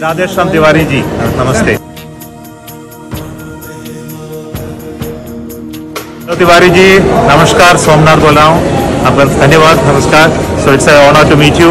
राधेश्याम तिवारी जी, नमस्ते। तिवारी जी, नमस्कार, सोमनाथ बोल रहा हूँ। आपका धन्यवाद, नमस्कार। So it's honour to meet you